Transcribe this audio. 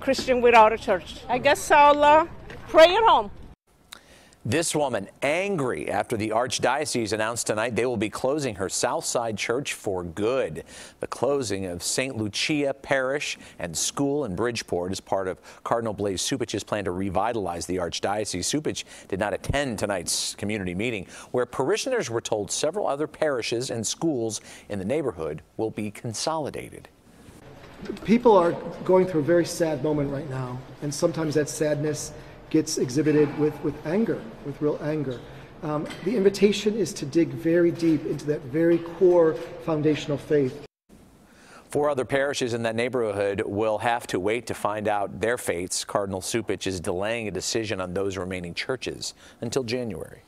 Christian without a church. I guess I'll uh, pray at home. This woman angry after the Archdiocese announced tonight they will be closing her Southside Church for good. The closing of St. Lucia Parish and School in Bridgeport is part of Cardinal Blase Cupich's plan to revitalize the Archdiocese. Cupich did not attend tonight's community meeting, where parishioners were told several other parishes and schools in the neighborhood will be consolidated. People are going through a very sad moment right now, and sometimes that sadness gets exhibited with, with anger, with real anger. Um, the invitation is to dig very deep into that very core foundational faith. Four other parishes in that neighborhood will have to wait to find out their fates. Cardinal Cupich is delaying a decision on those remaining churches until January.